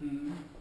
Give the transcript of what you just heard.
嗯。